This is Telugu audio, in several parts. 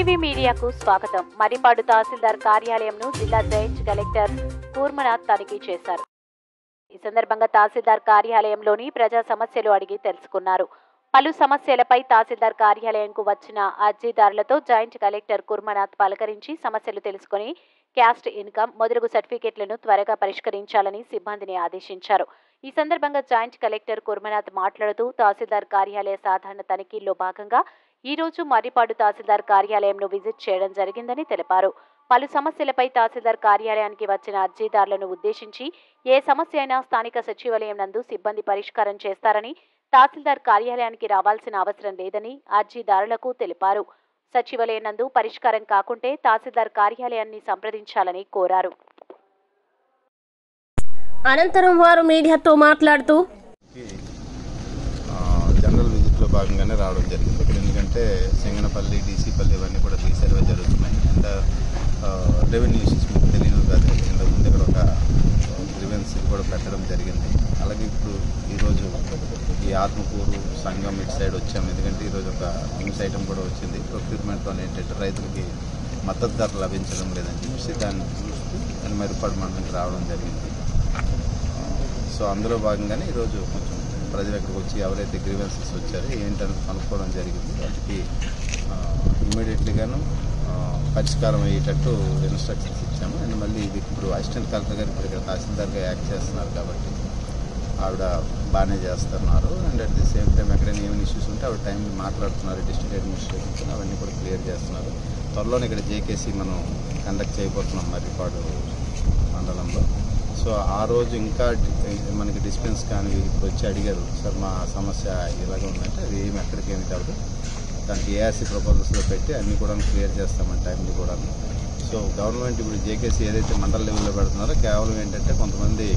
ఎన్టీవీ మీడియాకు స్వాగతం. మరిపాడు తహసీల్దార్ కార్యాలయంను జిల్లా జాయింట్ కలెక్టర్ కూర్మనాథ్ తనిఖీ చేశారు. ఈ సందర్భంగా తహసీల్దార్ కార్యాలయంలోని ప్రజా సమస్యలు అడిగి తెలుసుకున్నారు. పలు సమస్యలపై తహసీల్దార్ కార్యాలయంకు వచ్చిన అర్జీదారులతో జాయింట్ కలెక్టర్ కుర్మనాథ్ పలకరించి సమస్యలు తెలుసుకుని క్యాస్ట్ ఇన్కమ్ మొదలగు సర్టిఫికెట్లను త్వరగా పరిష్కరించాలని సిబ్బందిని ఆదేశించారు. ఈ సందర్భంగా జాయింట్ కలెక్టర్ కుర్మనాథ్ మాట్లాడుతూ తహసీల్దార్ కార్యాలయ సాధారణ తనిఖీల్లో భాగంగా ఈ రోజు మర్రిపాడు తహసీల్దార్ కార్యాలయంను విజిట్ చేయడం జరిగిందని తెలిపారు. పలు సమస్యలపై తహసీల్దార్ కార్యాలయానికి వచ్చిన అర్జీదారులను ఉద్దేశించి ఏ సమస్య అయినా స్థానిక సచివాలయం నందు సిబ్బంది పరిష్కారం చేస్తారని తహసీల్దార్ కార్యాలయానికి రావాల్సిన అవసరం లేదని అర్జీదారులకు తెలిపారు. సచివాలయం నందు పరిష్కారం కాకుంటే తహసీల్దార్ కార్యాలయాన్ని సంప్రదించాలని కోరారు. అనంతరం వారు మీడియాతో మాట్లాడుతూ భాగంగానే రావడం జరిగింది. ఇక్కడ ఎందుకంటే సింగనపల్లి డీసీపల్లి ఇవన్నీ కూడా రీసర్వే జరుగుతున్నాయి. అండ్ రెవెన్యూ ఇష్యూస్ మీకు తెలియదు కాదు ఇంతకు ముందు ఇక్కడ ఒక గ్రివెన్స్ కూడా పెట్టడం జరిగింది. అలాగే ఇప్పుడు ఈరోజు ఈ ఆత్మకూరు సంఘం ఇటు సైడ్ వచ్చాము. ఎందుకంటే ఈరోజు ఒక న్యూస్ ఐటమ్ కూడా వచ్చింది. ప్రొక్యూర్మెంట్లో ఏంటంటే రైతులకి మద్దతు ధర లభించడం లేదని చూసి దాన్ని చూస్తూ దాన్ని మెరుగుపడమని రావడం జరిగింది. సో అందులో భాగంగానే ఈరోజు కొంచెం ప్రజలు ఇక్కడికి వచ్చి ఎవరైతే గ్రీవెన్సెస్ వచ్చారో ఏంటని కనుక్కోవడం జరిగింది. వాటికి ఇమీడియట్లీగాను పరిష్కారం అయ్యేటట్టు ఇన్స్ట్రక్షన్స్ ఇచ్చాము. అండ్ మళ్ళీ ఇది ఇప్పుడు అసిస్టెంట్ కలెక్టర్ గారు ఇప్పుడు ఇక్కడ తహసీల్దార్గా యాక్ట్ చేస్తున్నారు కాబట్టి ఆవిడ బాగానే చేస్తున్నారు. And at the same time ఎక్కడైనా ఏమైనా ఇష్యూస్ ఉంటే ఆవిడ టైం మాట్లాడుతున్నారు డిస్ట్రిక్ట్ అడ్మినిస్ట్రేషన్ అవన్నీ కూడా క్లియర్ చేస్తున్నారు. త్వరలోనే ఇక్కడ జేకేసీ మనం కండక్ట్ చేయబోతున్నాం మరి రికార్డు మండలంలో. సో ఆ రోజు ఇంకా మనకి డిస్పెన్స్ కానీ ఇప్పుడు వచ్చి అడిగారు సార్ మా సమస్య ఇలాగ ఉందంటే అది ఏమి ఎక్కడికి ఏమి కాదు. దానికి ఏఆర్సీ ప్రపోజల్స్లో పెట్టి అన్నీ కూడా క్లియర్ చేస్తామని టైంని కూడా సో గవర్నమెంట్ ఇప్పుడు జేకేసీ ఏదైతే మండల లెవెల్లో పెడుతున్నారో కేవలం ఏంటంటే కొంతమంది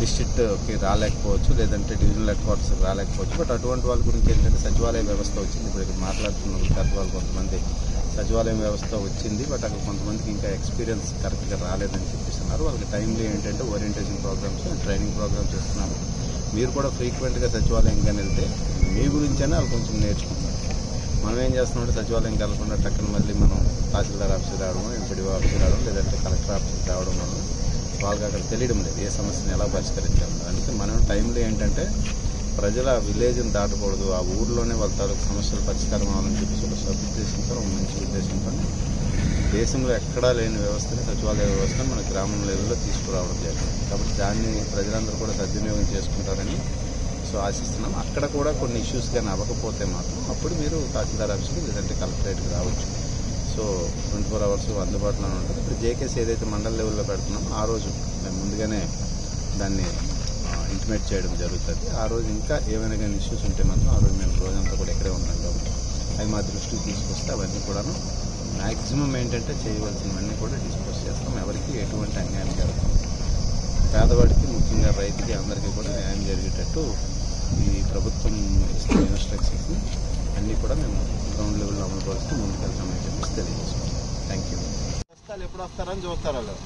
డిస్ట్రిక్ట్కి రాలేకపోవచ్చు లేదంటే డివిజనల్ హెడ్ క్వార్టర్స్కి రాలేకపోవచ్చు. బట్ అటువంటి వాళ్ళ గురించి ఏంటంటే సచివాలయ వ్యవస్థ వచ్చింది. ఇప్పుడు ఇక్కడ మాట్లాడుతున్న వాళ్ళు కొంతమంది సచివాలయం వ్యవస్థ వచ్చింది బట్ అక్కడ కొంతమందికి ఇంకా ఎక్స్పీరియన్స్ కరెక్ట్గా రాలేదని చెప్పిస్తున్నారు. వాళ్ళకి టైంలీ ఏంటంటే ఓరియంటేషన్ ప్రోగ్రామ్స్ ట్రైనింగ్ ప్రోగ్రామ్స్ ఇస్తున్నాము మీరు కూడా ఫ్రీక్వెంట్గా సచివాలయంగా వెళ్తే మీ గురించైనా వాళ్ళు కొంచెం నేర్చుకుంటారు. మనం ఏం చేస్తున్నామంటే సచివాలయం కలగకుండా టక్కన మళ్ళీ మనం తహసీల్దార్ ఆఫీస్ రావడం ఎంపీడీ ఆఫీస్ రావడం లేదంటే కలెక్టర్ ఆఫీస్కి రావడం వల్ల వాళ్ళకి అక్కడ తెలియడం లేదు ఏ సమస్యను ఎలా పరిష్కరించాలి అందుకే మనం టైంలో ఏంటంటే ప్రజల విలేజ్ని దాటకూడదు. ఆ ఊర్లోనే వాళ్ళ తాలూకు పరిష్కారం అవ్వాలని చెప్పి ఒక సదుద్దేశంతో ఒక మంచి ఉద్దేశంతో దేశంలో ఎక్కడా లేని వ్యవస్థని సచివాలయ వ్యవస్థను మన గ్రామం లెవెల్లో తీసుకురావడం జరిగింది. కాబట్టి దాన్ని ప్రజలందరూ కూడా సద్వినియోగం చేసుకుంటారని సో ఆశిస్తున్నాం. అక్కడ కూడా కొన్ని ఇష్యూస్ కానీ అవ్వకపోతే మాత్రం అప్పుడు మీరు తహసీల్దార్ ఆఫీస్కి లేదంటే కలెక్టరేట్కి రావచ్చు. సో ట్వంటీ ఫోర్ అవర్స్ అందుబాటులోనే ఉంటుంది. ఇప్పుడు జేకేస్ ఏదైతే మండల లెవెల్లో పెడుతున్నామో ఆ రోజు మేము ముందుగానే దాన్ని ఇంటిమేట్ చేయడం జరుగుతుంది. ఆ రోజు ఇంకా ఏమైనా కానీ ఇష్యూస్ ఉంటే మాత్రం ఆ రోజు మేము రోజంతా కూడా ఇక్కడే ఉన్నాం కాబట్టి అవి మా దృష్టికి తీసుకొస్తే అవన్నీ కూడాను మ్యాక్సిమం ఏంటంటే చేయవలసినవన్నీ కూడా డిస్పోజ్ చేస్తాం. ఎవరికి ఎటువంటి అన్యాయం జరగదు పేదవాడికి ముఖ్యంగా రైతుకి అందరికీ కూడా న్యాయం జరిగేటట్టు ఈ ప్రభుత్వం ఇస్తున్న ఇన్స్ట్రక్షన్స్ని అన్నీ కూడా మేము గ్రౌండ్ లెవెల్లో అమలు పరుస్తూ ముందుకెళ్తామని చెప్పేసి తెలియజేసుకుంటాం థ్యాంక్ యూ ఎప్పుడు వస్తారని చూస్తారు వాళ్ళు.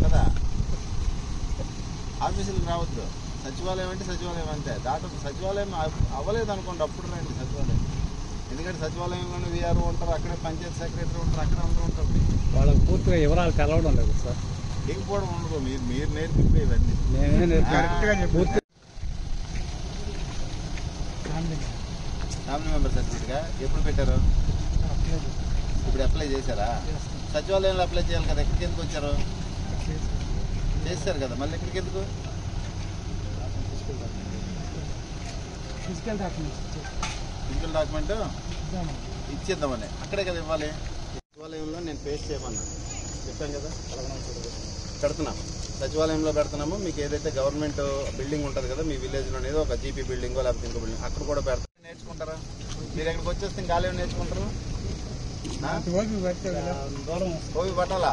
కదా? ఆఫీసులకు రావద్దు. సచివాలయం అంటే సచివాలయం అంతే. దాట సచివాలయం అవ్- అవ్వలేదు అనుకోండి అప్పుడు రండి సచివాలయం. ఎందుకంటే సచివాలయంలోనే వీఆర్ఓ ఉంటారు అక్కడే పంచాయత్ సెక్రటరీ ఉంటారు అక్కడే అందరూ ఉంటారు. వాళ్ళకి పూర్తిగా వివరాలు తెలవడం లేదు సార్. లేకపోవడం ఉండదు. మీరు మీరు నేర్పిపోయి ఇవన్నీ. ఫ్యామిలీ మెంబర్ సర్టిఫికేట్గా ఎప్పుడు పెట్టారు? ఇప్పుడు అప్లై చేశారా? సచివాలయంలో అప్లై చేయాలి కదా ఎక్కడికి ఎందుకు వచ్చారు? చేశారు కదా మళ్ళీ ఎక్కడికి ఎందుకు? ఫిజికల్ డాక్యుమెంట్స్ ఫిజికల్ డాక్యుమెంట్ ఇచ్చేద్దామని. అక్కడే కదా ఇవ్వాలి? సచివాలయంలో నేను పేస్ట్ చేయమన్నా. చెప్పాను కదా పెడుతున్నాం. సచివాలయంలో పెడుతున్నాము. మీకు ఏదైతే గవర్నమెంట్ బిల్డింగ్ ఉంటుంది కదా మీ విలేజ్లో ఏదో ఒక జీపీ బిల్డింగ్ లేకపోతే ఇంకో బిల్డింగ్ అక్కడ కూడా పెడతారు నేర్చుకుంటారా? మీరు ఎక్కడికి వచ్చేస్తే ఇంకా నేర్చుకుంటారు? పడితే ఓవి పట్టాలా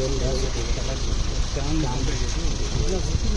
江南的。